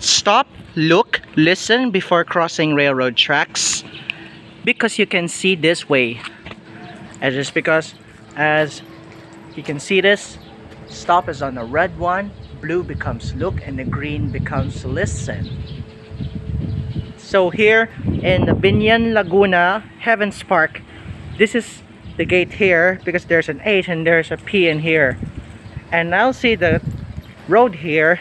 stop, look, listen before crossing railroad tracks because you can see this way. And just because as you can see this, stop is on the red one, blue becomes look, and the green becomes listen. So here in the Biñan Laguna Heavens Park, this is the gate here because there's an H and there's a P in here. And I'll see the road here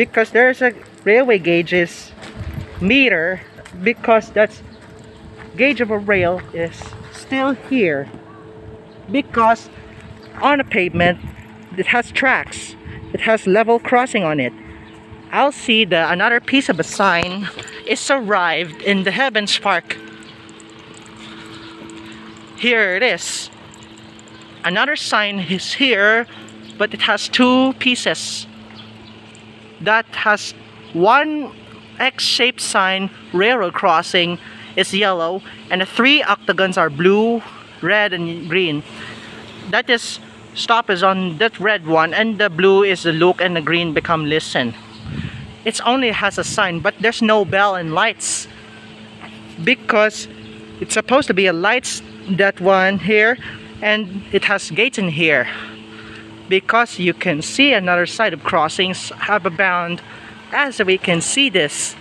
because there's a railway gauges meter because that's gauge of a rail is still here. Because on a pavement it has tracks. It has level crossing on it. I'll see the another piece of a sign. Is arrived in the Heavens Park. Here it is. Another sign is here but it has two pieces that has one X-shaped sign railroad crossing is yellow and the three octagons are blue red and green. That is stop is on that red one and the blue is the look and the green become listen. It only has a sign but there's no bell and lights because it's supposed to be a lights that one here and it has gates in here because you can see another side of crossings have a bound as we can see this.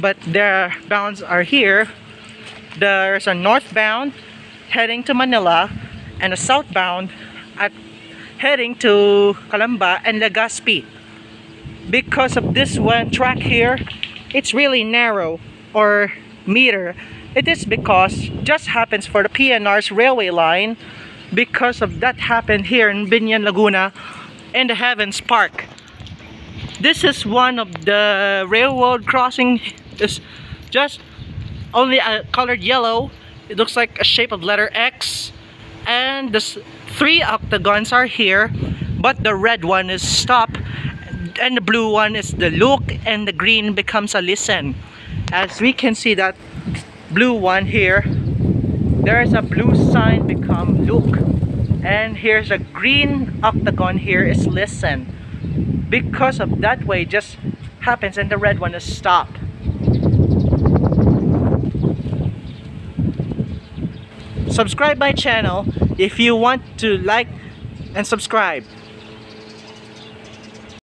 But their bounds are here. There's a northbound heading to Manila and a southbound at heading to Calamba and Legazpi. Because of this one track here it's really narrow or meter. It is because just happens for the PNR's railway line because of that happened here in Biñan Laguna in the Heavens Park. This is one of the railroad crossing. Is just only a colored yellow. It looks like a shape of letter X. And the three octagons are here but the red one is stop and the blue one is the look and the green becomes a listen. As we can see that blue one here there is a blue sign become look. And here's a green octagon here is listen. Because of that way just happens and the red one is stop subscribe my channel if you want to like and subscribe